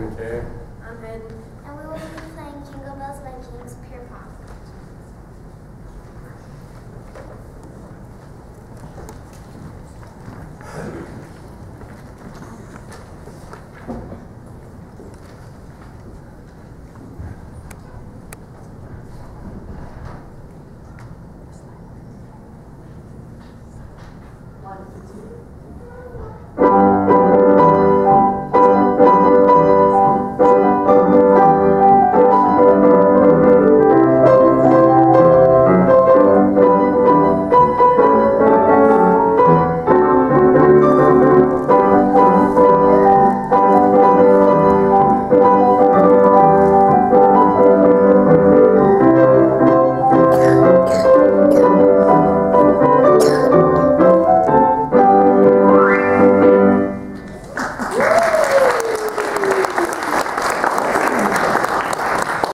I'm and we will be